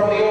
from the